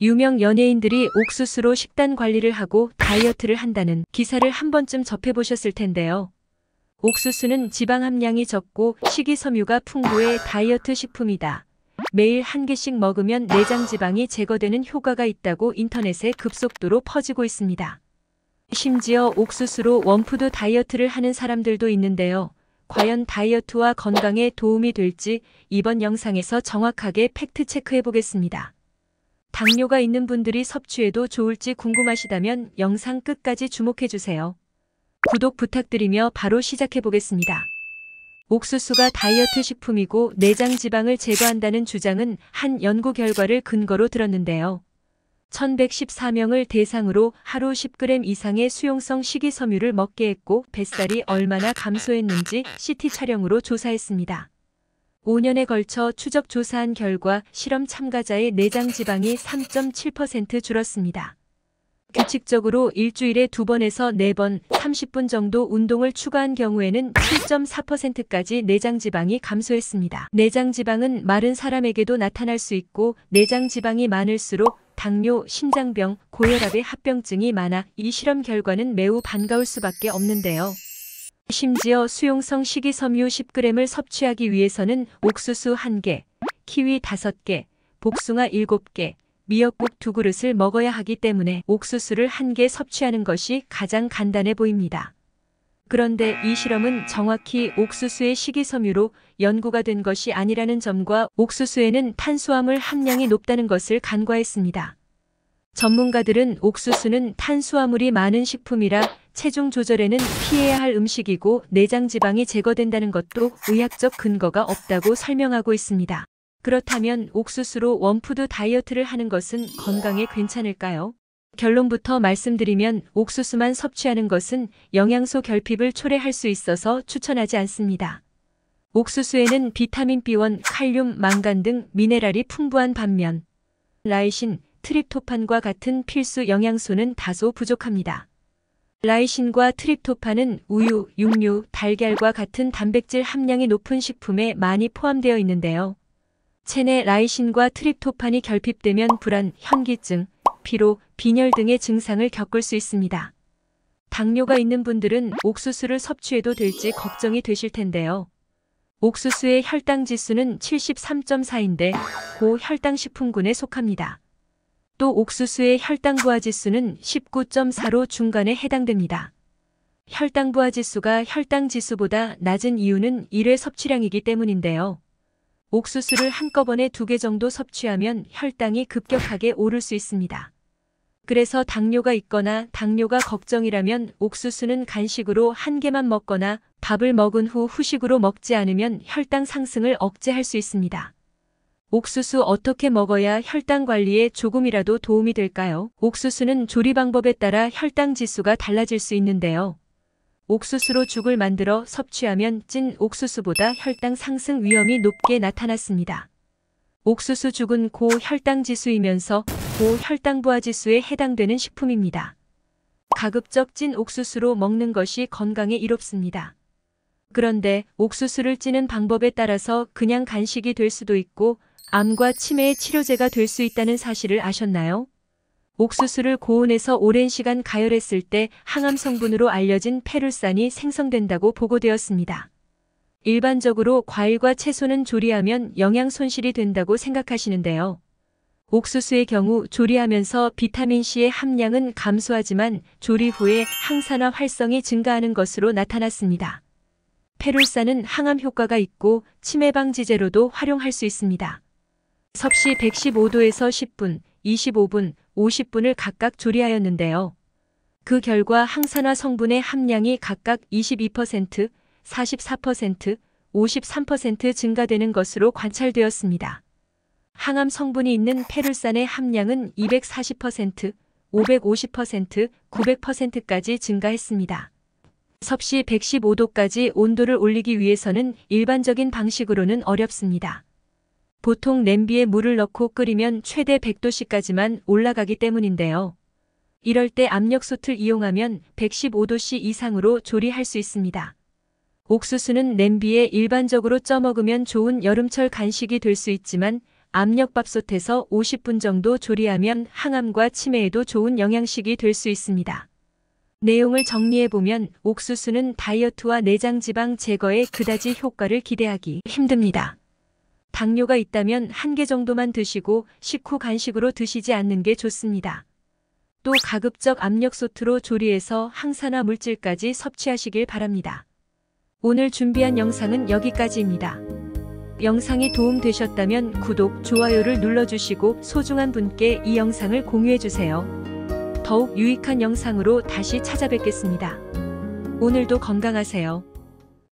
유명 연예인들이 옥수수로 식단 관리를 하고 다이어트를 한다는 기사를 한 번쯤 접해보셨을 텐데요. 옥수수는 지방 함량이 적고 식이섬유가 풍부해 다이어트 식품이다. 매일 한 개씩 먹으면 내장 지방이 제거되는 효과가 있다고 인터넷에 급속도로 퍼지고 있습니다. 심지어 옥수수로 원푸드 다이어트를 하는 사람들도 있는데요. 과연 다이어트와 건강에 도움이 될지 이번 영상에서 정확하게 팩트 체크해 보겠습니다. 당뇨가 있는 분들이 섭취해도 좋을지 궁금하시다면 영상 끝까지 주목해 주세요. 구독 부탁드리며 바로 시작해 보겠습니다. 옥수수가 다이어트 식품이고 내장 지방을 제거한다는 주장은 한 연구 결과를 근거로 들었는데요. 1114명을 대상으로 하루 10g 이상의 수용성 식이섬유를 먹게 했고 뱃살이 얼마나 감소했는지 CT 촬영으로 조사했습니다. 5년에 걸쳐 추적 조사한 결과 실험 참가자의 내장 지방이 3.7% 줄었습니다. 규칙적으로 일주일에 2번에서 4번 30분 정도 운동을 추가한 경우에는 7.4%까지 내장 지방이 감소했습니다. 내장 지방은 마른 사람에게도 나타날 수 있고 내장 지방이 많을수록 당뇨, 심장병, 고혈압의 합병증이 많아 이 실험 결과는 매우 반가울 수밖에 없는데요. 심지어 수용성 식이섬유 10g을 섭취하기 위해서는 옥수수 1개, 키위 5개, 복숭아 7개, 미역국 두 그릇을 먹어야 하기 때문에 옥수수를 한개 섭취하는 것이 가장 간단해 보입니다. 그런데 이 실험은 정확히 옥수수의 식이섬유로 연구가 된 것이 아니라는 점과 옥수수에는 탄수화물 함량이 높다는 것을 간과했습니다. 전문가들은 옥수수는 탄수화물이 많은 식품이라 체중 조절에는 피해야 할 음식이고 내장 지방이 제거된다는 것도 의학적 근거가 없다고 설명하고 있습니다. 그렇다면 옥수수로 one food 다이어트를 하는 것은 건강에 괜찮을까요? 결론부터 말씀드리면 옥수수만 섭취하는 것은 영양소 결핍을 초래할 수 있어서 추천하지 않습니다. 옥수수에는 비타민 B1, 칼륨, 망간 등 미네랄이 풍부한 반면 라이신, 트립토판과 같은 필수 영양소는 다소 부족합니다. 라이신과 트립토판은 우유, 육류, 달걀과 같은 단백질 함량이 높은 식품에 많이 포함되어 있는데요. 체내 라이신과 트립토판이 결핍되면 불안, 현기증, 피로, 빈혈 등의 증상을 겪을 수 있습니다. 당뇨가 있는 분들은 옥수수를 섭취해도 될지 걱정이 되실 텐데요. 옥수수의 혈당 지수는 73.4인데 고혈당 식품군에 속합니다. 또 옥수수의 혈당 부하 지수는 19.4로 중간에 해당됩니다. 혈당 부하 지수가 혈당 지수보다 낮은 이유는 1회 섭취량이기 때문인데요. 옥수수를 한꺼번에 두 개 정도 섭취하면 혈당이 급격하게 오를 수 있습니다. 그래서 당뇨가 있거나 당뇨가 걱정이라면 옥수수는 간식으로 한 개만 먹거나 밥을 먹은 후 후식으로 먹지 않으면 혈당 상승을 억제할 수 있습니다. 옥수수 어떻게 먹어야 혈당 관리에 조금이라도 도움이 될까요? 옥수수는 조리 방법에 따라 혈당 지수가 달라질 수 있는데요. 옥수수로 죽을 만들어 섭취하면 찐 옥수수보다 혈당 상승 위험이 높게 나타났습니다. 옥수수 죽은 고혈당 지수이면서 고혈당 부하 지수에 해당되는 식품입니다. 가급적 찐 옥수수로 먹는 것이 건강에 이롭습니다. 그런데 옥수수를 찌는 방법에 따라서 그냥 간식이 될 수도 있고 암과 치매의 치료제가 될 수 있다는 사실을 아셨나요? 옥수수를 고온에서 오랜 시간 가열했을 때 항암 성분으로 알려진 페룰산이 생성된다고 보고되었습니다. 일반적으로 과일과 채소는 조리하면 영양 손실이 된다고 생각하시는데요. 옥수수의 경우 조리하면서 비타민C의 함량은 감소하지만 조리 후에 항산화 활성이 증가하는 것으로 나타났습니다. 페룰산은 항암 효과가 있고 치매 방지제로도 활용할 수 있습니다. 섭씨 115도에서 10분, 25분, 50분을 각각 조리하였는데요. 그 결과 항산화 성분의 함량이 각각 22%, 44%, 53% 증가되는 것으로 관찰되었습니다. 항암 성분이 있는 페룰산의 함량은 240%, 550%, 900%까지 증가했습니다. 섭씨 115도까지 온도를 올리기 위해서는 일반적인 방식으로는 어렵습니다. 보통 냄비에 물을 넣고 끓이면 최대 100도씨까지만 올라가기 때문인데요. 이럴 때 압력솥을 이용하면 115도씨 이상으로 조리할 수 있습니다. 옥수수는 냄비에 일반적으로 쪄먹으면 좋은 여름철 간식이 될 수 있지만 압력밥솥에서 50분 정도 조리하면 항암과 치매에도 좋은 영양식이 될 수 있습니다. 내용을 정리해보면 옥수수는 다이어트와 내장 지방 제거에 그다지 효과를 기대하기 힘듭니다. 당뇨가 있다면 한 개 정도만 드시고 식후 간식으로 드시지 않는 게 좋습니다. 또 가급적 압력솥으로 조리해서 항산화 물질까지 섭취하시길 바랍니다. 오늘 준비한 영상은 여기까지입니다. 영상이 도움되셨다면 구독, 좋아요를 눌러주시고 소중한 분께 이 영상을 공유해주세요. 더욱 유익한 영상으로 다시 찾아뵙겠습니다. 오늘도 건강하세요.